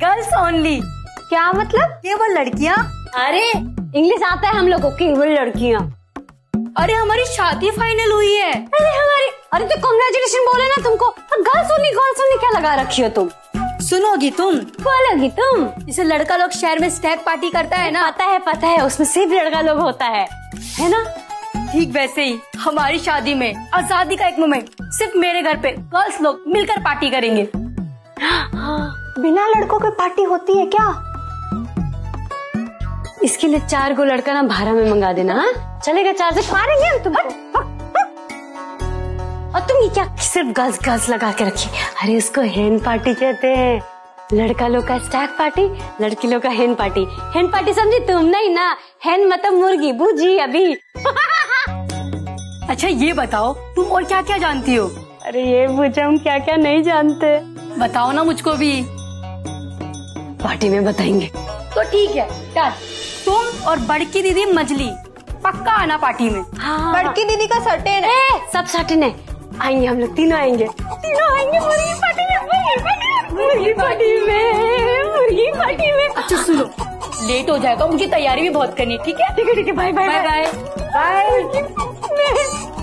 Girls only क्या मतलब? केवल लड़कियाँ। अरे इंग्लिश आता है हम लोग को केवल लड़कियाँ। अरे हमारी शादी फाइनल हुई है। अरे हमारी अरे तो कॉन्ग्रेचुलेशन बोले ना तुमको। गर्ल्स ओनली गर्ल्स ओनली क्या लगा रखी हो तुम? सुनोगी तुम? बोलोगी तुम। जैसे लड़का लोग शहर में स्टैग पार्टी करता है ना? आता है पता है उसमें सिर्फ़ लड़का लोग होता है। है ना? ठीक वैसे ही हमारी शादी में आज़ादी का एक मोमेंट सिर्फ़ मेरे घर पे गर्ल्स लोग मिलकर पार्टी करेंगे। बिना लड़कों की पार्टी होती है क्या? इसके लिए चार गो लड़का ना भाड़ा में मंगा देना हाँ? चलेगा चार से? मारेंगे हम तुमको और तुम ये क्या सिर्फ़ गर्ल्स गर्ल्स लगा के रखी? अरे उसको हेन पार्टी कहते हैं। लड़का लोग का स्टैक पार्टी लड़की लोग का हेन पार्टी। हेन पार्टी समझी तुम नहीं ना? हेन मतलब मुर्गी बूझी अभी। अच्छा ये बताओ तुम और क्या क्या जानती हो? अरे ये पूछा हम क्या क्या नहीं जानते। बताओ ना मुझको भी। पार्टी में बताएँगे। तो ठीक है डन तुम और बड़की दीदी मजली पक्का आना पार्टी में। हाँ। बड़की दीदी का सर्टेन है। सब सर्टेन है। आएँगे हम लोग तीनों आएँगे। तीनों आएँगे मुर्गी पार्टी में मुर्गी पार्टी में मुर्गी पार्टी में अच्छा सुनो। लेट हो जाएगा मुझे तैयारी भी बहुत करनी है, ठीक है? ठीक है ठीक है बाय बाय बाय बाय